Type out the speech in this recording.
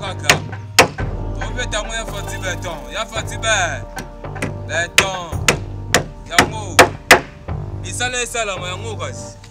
kaka obetango ya fati beton ya fati be beton yango misala esalama yango kasi